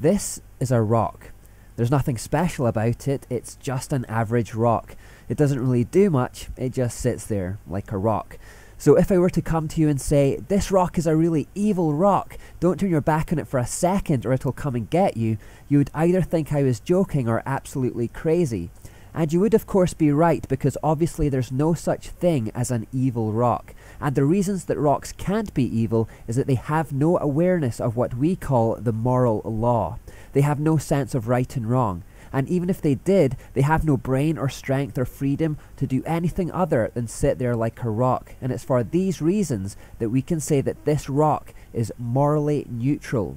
This is a rock. There's nothing special about it, it's just an average rock. It doesn't really do much, it just sits there like a rock. So if I were to come to you and say, This rock is a really evil rock, don't turn your back on it for a second or it'll come and get you, you would either think I was joking or absolutely crazy. And you would, of course, be right because obviously there's no such thing as an evil rock. And the reasons that rocks can't be evil is that they have no awareness of what we call the moral law. They have no sense of right and wrong. And even if they did, they have no brain or strength or freedom to do anything other than sit there like a rock. And it's for these reasons that we can say that this rock is morally neutral.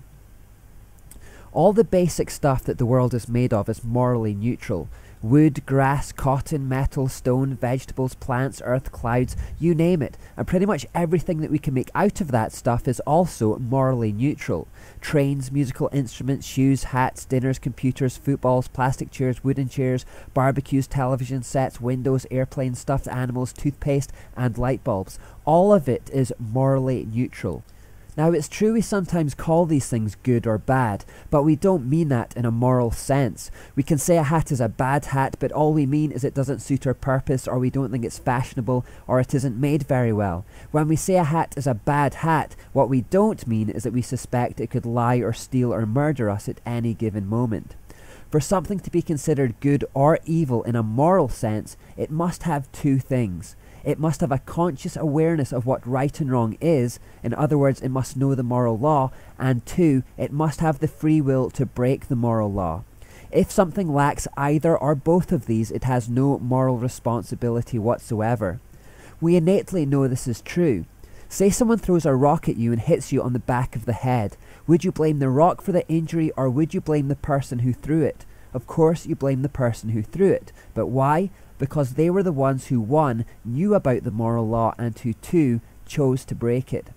All the basic stuff that the world is made of is morally neutral. Wood, grass, cotton, metal, stone, vegetables, plants, earth, clouds, you name it. And pretty much everything that we can make out of that stuff is also morally neutral. Trains, musical instruments, shoes, hats, dinners, computers, footballs, plastic chairs, wooden chairs, barbecues, television sets, windows, airplanes, stuffed animals, toothpaste, and light bulbs. All of it is morally neutral. Now, it's true we sometimes call these things good or bad, but we don't mean that in a moral sense. We can say a hat is a bad hat, but all we mean is it doesn't suit our purpose, or we don't think it's fashionable, or it isn't made very well. When we say a hat is a bad hat, what we don't mean is that we suspect it could lie or steal or murder us at any given moment. For something to be considered good or evil in a moral sense, it must have two things. It must have a conscious awareness of what right and wrong is. In other words, it must know the moral law. And two, it must have the free will to break the moral law. If something lacks either or both of these, it has no moral responsibility whatsoever. We innately know this is true. Say someone throws a rock at you and hits you on the back of the head. Would you blame the rock for the injury or would you blame the person who threw it? Of course, you blame the person who threw it. But why? Because they were the ones who, one, knew about the moral law and who, two, chose to break it.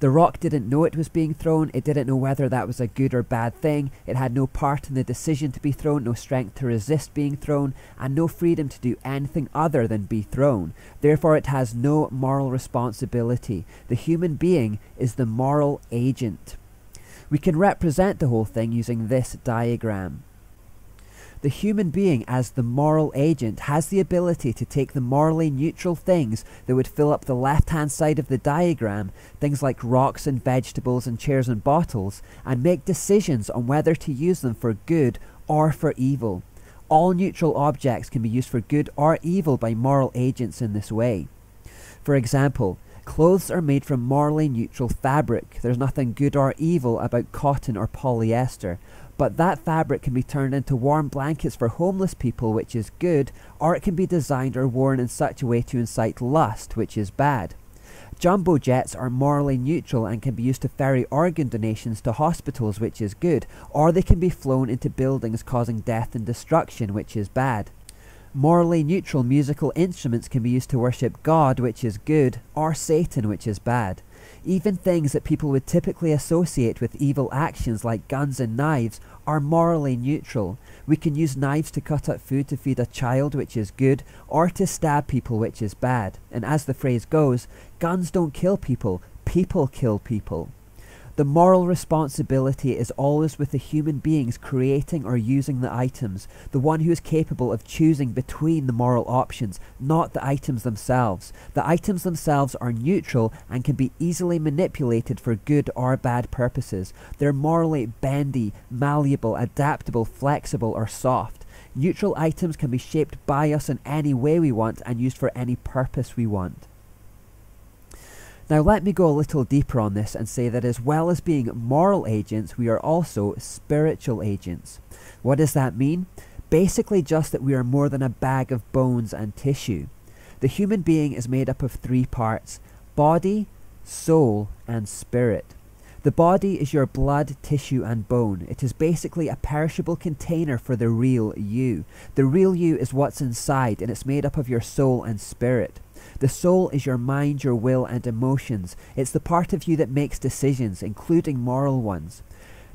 The rock didn't know it was being thrown, it didn't know whether that was a good or bad thing, it had no part in the decision to be thrown, no strength to resist being thrown, and no freedom to do anything other than be thrown. Therefore, it has no moral responsibility. The human being is the moral agent. We can represent the whole thing using this diagram. The human being, as the moral agent, has the ability to take the morally neutral things that would fill up the left hand side of the diagram, things like rocks and vegetables and chairs and bottles, and make decisions on whether to use them for good or for evil. All neutral objects can be used for good or evil by moral agents in this way. For example, Clothes are made from morally neutral fabric. There's nothing good or evil about cotton or polyester. But that fabric can be turned into warm blankets for homeless people, which is good, or it can be designed or worn in such a way to incite lust, which is bad. Jumbo jets are morally neutral and can be used to ferry organ donations to hospitals, which is good, or they can be flown into buildings causing death and destruction, which is bad. Morally neutral musical instruments can be used to worship God, which is good, or Satan, which is bad. Even things that people would typically associate with evil actions like guns and knives are morally neutral. We can use knives to cut up food to feed a child, which is good, or to stab people, which is bad. And as the phrase goes, guns don't kill people, people kill people. The moral responsibility is always with the human beings creating or using the items, the one who is capable of choosing between the moral options, not the items themselves. The items themselves are neutral and can be easily manipulated for good or bad purposes. They're morally bendy, malleable, adaptable, flexible, or soft. Neutral items can be shaped by us in any way we want and used for any purpose we want. Now, let me go a little deeper on this and say that as well as being moral agents, we are also spiritual agents. What does that mean? Basically, just that we are more than a bag of bones and tissue. The human being is made up of three parts body, soul, and spirit. The body is your blood, tissue, and bone. It is basically a perishable container for the real you. The real you is what's inside, and it's made up of your soul and spirit. The soul is your mind, your will, and emotions. It's the part of you that makes decisions, including moral ones.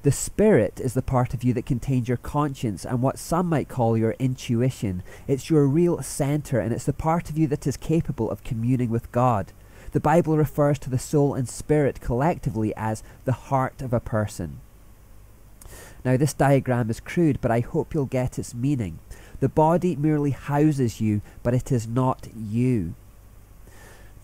The spirit is the part of you that contains your conscience and what some might call your intuition. It's your real center, and it's the part of you that is capable of communing with God. The Bible refers to the soul and spirit collectively as the heart of a person. Now, this diagram is crude, but I hope you'll get its meaning. The body merely houses you, but it is not you.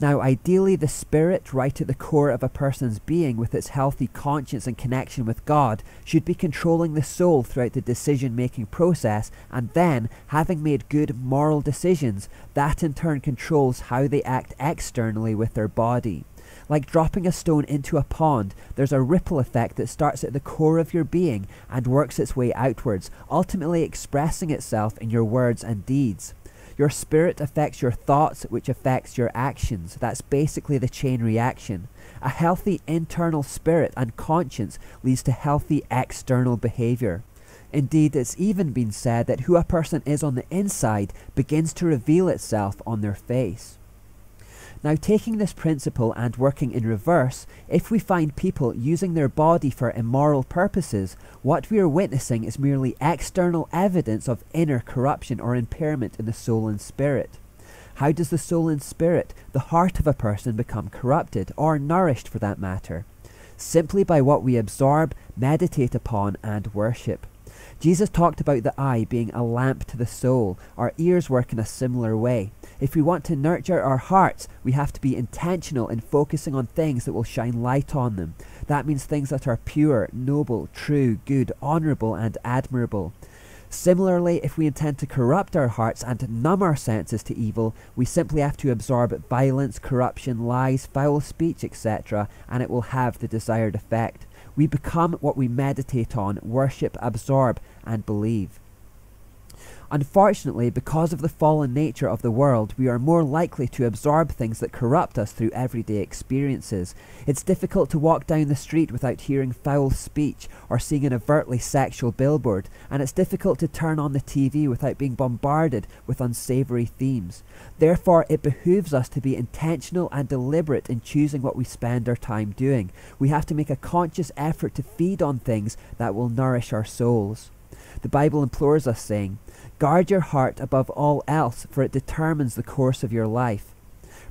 Now, ideally, the spirit, right at the core of a person's being, with its healthy conscience and connection with God, should be controlling the soul throughout the decision making process, and then, having made good moral decisions, that in turn controls how they act externally with their body. Like dropping a stone into a pond, there's a ripple effect that starts at the core of your being and works its way outwards, ultimately expressing itself in your words and deeds. Your spirit affects your thoughts, which affects your actions. That's basically the chain reaction. A healthy internal spirit and conscience leads to healthy external behavior. Indeed, it's even been said that who a person is on the inside begins to reveal itself on their face. Now, taking this principle and working in reverse, if we find people using their body for immoral purposes, what we are witnessing is merely external evidence of inner corruption or impairment in the soul and spirit. How does the soul and spirit, the heart of a person, become corrupted, or nourished for that matter? Simply by what we absorb, meditate upon, and worship. Jesus talked about the eye being a lamp to the soul. Our ears work in a similar way. If we want to nurture our hearts, we have to be intentional in focusing on things that will shine light on them. That means things that are pure, noble, true, good, honourable, and admirable. Similarly, if we intend to corrupt our hearts and numb our senses to evil, we simply have to absorb violence, corruption, lies, foul speech, etc., and it will have the desired effect. We become what we meditate on, worship, absorb, and believe. Unfortunately, because of the fallen nature of the world, we are more likely to absorb things that corrupt us through everyday experiences. It's difficult to walk down the street without hearing foul speech or seeing an overtly sexual billboard, and it's difficult to turn on the TV without being bombarded with unsavory themes. Therefore, it behooves us to be intentional and deliberate in choosing what we spend our time doing. We have to make a conscious effort to feed on things that will nourish our souls. The Bible implores us, saying, Guard your heart above all else, for it determines the course of your life.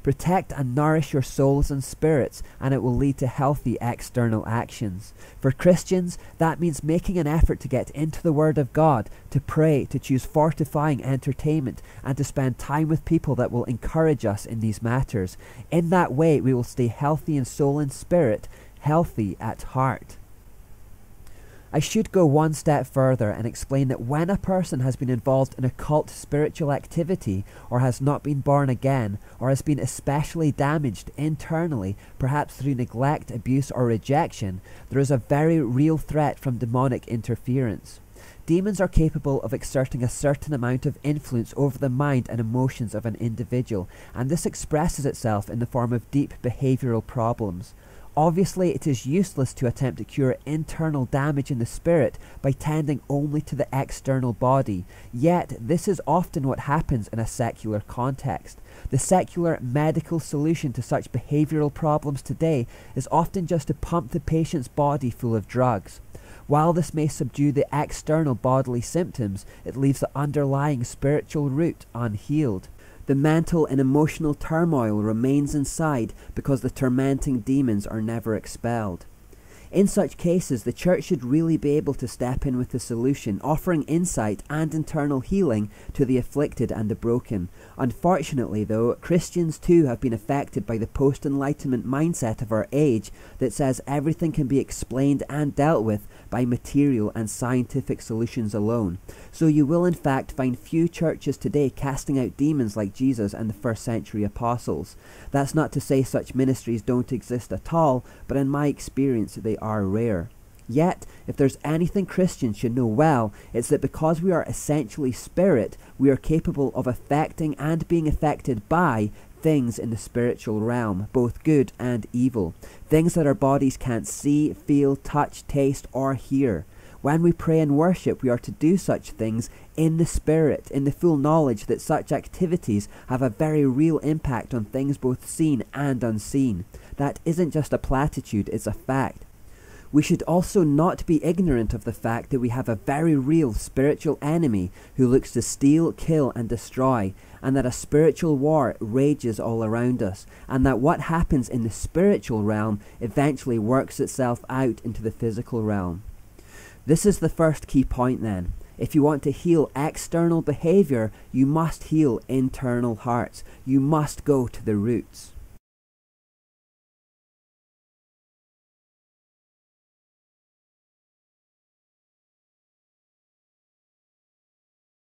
Protect and nourish your souls and spirits, and it will lead to healthy external actions. For Christians, that means making an effort to get into the Word of God, to pray, to choose fortifying entertainment, and to spend time with people that will encourage us in these matters. In that way, we will stay healthy in soul and spirit, healthy at heart. I should go one step further and explain that when a person has been involved in occult spiritual activity, or has not been born again, or has been especially damaged internally, perhaps through neglect, abuse, or rejection, there is a very real threat from demonic interference. Demons are capable of exerting a certain amount of influence over the mind and emotions of an individual, and this expresses itself in the form of deep behavioral problems. Obviously, it is useless to attempt to cure internal damage in the spirit by tending only to the external body, yet this is often what happens in a secular context. The secular medical solution to such behavioral problems today is often just to pump the patient's body full of drugs. While this may subdue the external bodily symptoms, it leaves the underlying spiritual root unhealed. The mental and emotional turmoil remains inside because the tormenting demons are never expelled. In such cases, the church should really be able to step in with the solution, offering insight and internal healing to the afflicted and the broken. Unfortunately, though, Christians too have been affected by the post Enlightenment mindset of our age that says everything can be explained and dealt with by material and scientific solutions alone. So you will in fact find few churches today casting out demons like Jesus and the first century apostles. That's not to say such ministries don't exist at all, but in my experience they are rare. Yet, if there's anything Christians should know well, it's that because we are essentially spirit, we are capable of affecting and being affected by things in the spiritual realm, both good and evil, things that our bodies can't see, feel, touch, taste, or hear. When we pray and worship, we are to do such things in the Spirit, in the full knowledge that such activities have a very real impact on things both seen and unseen. That isn't just a platitude, it's a fact. We should also not be ignorant of the fact that we have a very real spiritual enemy who looks to steal, kill, and destroy, and that a spiritual war rages all around us, and that what happens in the spiritual realm eventually works itself out into the physical realm. This is the first key point then. If you want to heal external behavior, you must heal internal hearts. You must go to the roots.